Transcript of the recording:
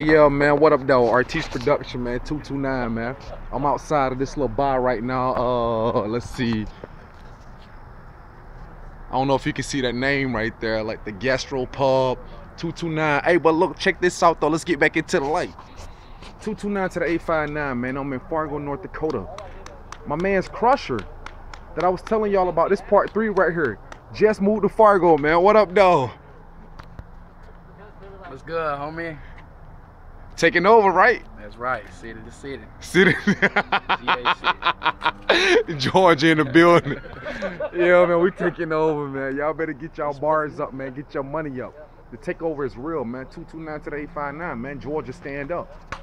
Yeah, man, what up, though? Artiste Production, man, 229, man. I'm outside of this little bar right now. Uh, let's see. I don't know if you can see that name right there, like the Gastro Pub 229. Hey, but look, check this out, though. Let's get back into the light. 229 to the 859, man. I'm in Fargo, North Dakota. My man's Krusha that I was telling y'all about. This part three right here. Just moved to Fargo, man. What up, though? What's good, homie? Taking over, right? That's right. City to city. City. Georgia in the building. yeah, man, we taking over, man. Y'all better get y'all bars up, man. Get your money up. The takeover is real, man. 229 to the 859, man. Georgia, stand up.